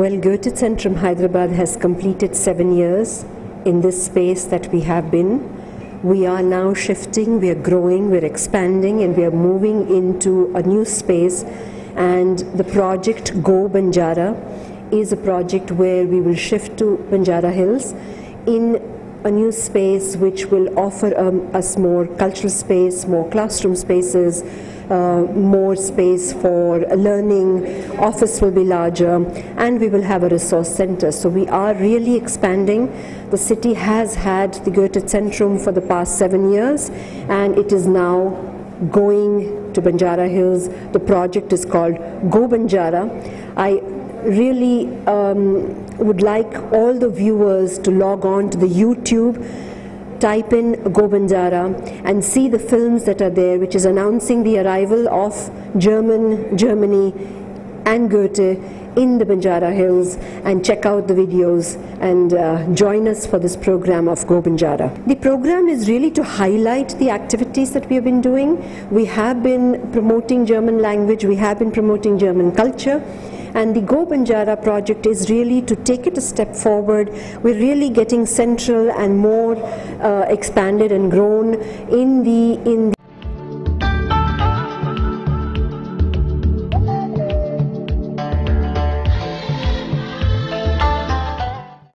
Well, Goethe Centrum Hyderabad has completed seven years in this space that we have been. We are now shifting, we are growing, we're expanding, and we are moving into a new space. And the project Go Banjara is a project where we will shift to Banjara Hills in a new space which will offer um, us more cultural space, more classroom spaces, uh, more space for learning, office will be larger, and we will have a resource center. So we are really expanding. The city has had the Goethe Centrum for the past seven years, and it is now going to Banjara Hills. The project is called Go Banjara. I really um, would like all the viewers to log on to the YouTube type in Go Banjara and see the films that are there, which is announcing the arrival of German, Germany and Goethe in the Banjara Hills and check out the videos and uh, join us for this program of Go Banjara. The program is really to highlight the activities that we have been doing. We have been promoting German language, we have been promoting German culture and the Go Banjara project is really to take it a step forward. We're really getting central and more uh, expanded and grown in the in the